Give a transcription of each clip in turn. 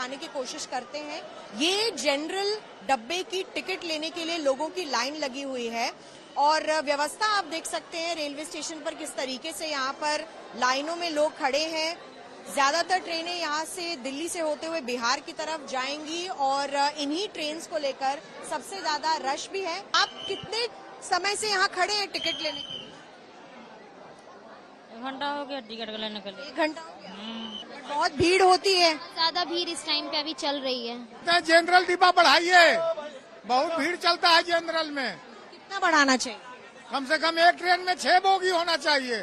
दिखाने की कोशिश करते हैं। ये जनरल डब्बे की टिकट लेने के लिए लोगों की लाइन लगी हुई है। और व्यवस्था आप देख सकते हैं रेलवे स्टेशन पर किस तरीके से यहाँ पर लाइनों में लोग खड़े हैं। ज़्यादातर ट्रेनें यहाँ से दिल्ली से होते हुए बिहार की तरफ़ जाएँगी और इन्हीं ट्रेन को लेकर सबसे ज़्यादा रश भी है। आप कितने समय से यहाँ खड़े हैं टिकट लेने के लिए? घंटा हो गया टिकट लेने के लिए। घंटा हो गया। बहुत भीड़ होती है। ज़्यादा भीड़ इस टाइम पे अभी चल रही है। जनरल डिब्बा बढ़ाइए बहुत भीड़ चलता है जनरल में। कितना बढ़ाना चाहिए? कम से कम एक ट्रेन में छह बोगी होना चाहिए।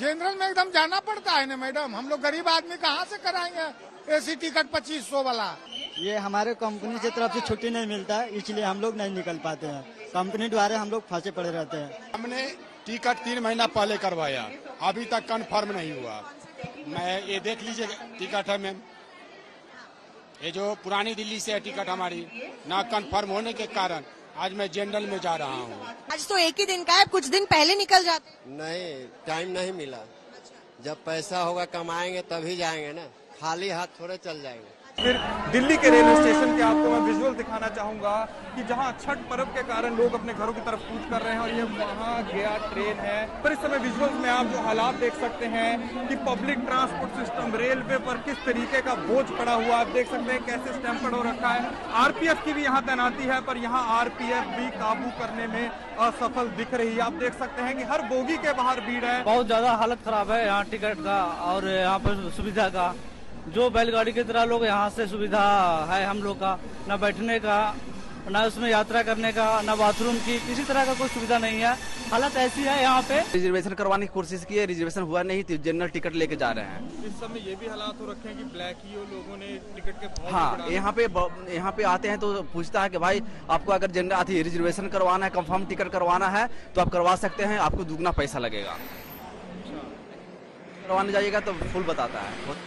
जनरल में एकदम जाना पड़ता है ना मैडम हम लोग गरीब आदमी कहाँ से कराएँगे? एसी टिकट पच्चीस सौ वाला। ये हमारे कंपनी की तरफ़ से छुट्टी नहीं मिलता है इसलिए हम लोग नहीं निकल पाते हैं। कंपनी द्वारा हम लोग फंसे पड़े रहते हैं। हमने टिकट तीन महीना पहले करवाया। अभी तक कंफर्म नहीं हुआ। मैं ये देख लीजिए टिकट है मैम। ये जो पुरानी दिल्ली से है टिकट हमारी ना कन्फर्म होने के कारण आज मैं जनरल में जा रहा हूँ। आज तो एक ही दिन का है कुछ दिन पहले निकल जाते। नहीं टाइम नहीं मिला। जब पैसा होगा कमाएँगे तभी जाएँगे ना। खाली हाथ थोड़े चल जाएँगे। फिर दिल्ली के रेलवे स्टेशन के आपको मैं विजुअल दिखाना चाहूँगा कि जहाँ छठ पर्व के कारण लोग अपने घरों की तरफ़ कूच कर रहे हैं और ये वहाँ गया ट्रेन है। पर इस समय विजुअल्स में आप जो हालात देख सकते हैं कि पब्लिक ट्रांसपोर्ट सिस्टम रेलवे पर किस तरीके का बोझ पड़ा हुआ, आप देख सकते हैं कैसे स्टैम्पर्ड हो रखा है। आरपीएफ की भी यहाँ तैनाती है, पर यहाँ आरपीएफ भी काबू करने में असफल दिख रही है। आप देख सकते हैं कि हर बोगी के बाहर भीड़ है। बहुत ज़्यादा हालत खराब है यहाँ टिकट का और यहाँ पर सुविधा का। जो बैलगाड़ी की तरह लोग यहाँ से सुविधा है हम लोग का न बैठने का न उसमें यात्रा करने का न बाथरूम की किसी तरह का कोई सुविधा नहीं है। हालत ऐसी है यहाँ पे। रिजर्वेशन करवाने की कोशिश की है रिजर्वेशन हुआ नहीं तो जनरल टिकट लेके जा रहे हैं। इस समय ये भी हालात हो रखे हैं कि ब्लैक ही लोगों ने टिकट के हाँ यहाँ पे यहाँ पे आते हैं तो पूछता है कि भाई आपको अगर जनरल आती रिजर्वेशन करवाना है कंफर्म टिकट करवाना है तो आप करवा सकते हैं आपको दुगना पैसा लगेगा। करवाने जाइएगा तो फुल बताता है।